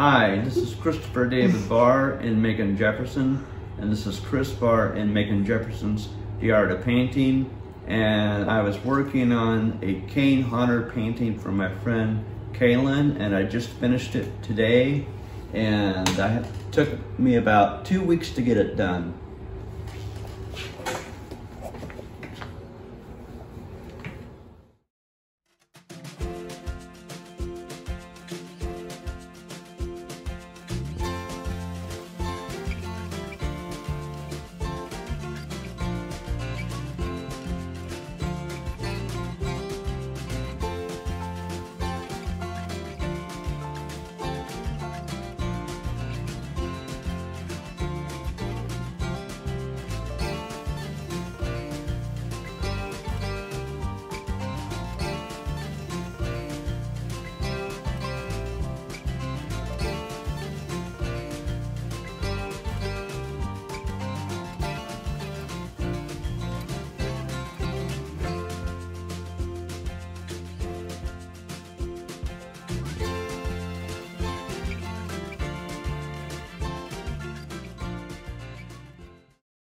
Hi, this is Christopher David Barr in Megan Jefferson, and this is Chris Barr in Megan Jefferson's The Art of Painting. And I was working on a Kane Hodder painting for my friend Kaylin, and I just finished it today. And it took me about two weeks to get it done.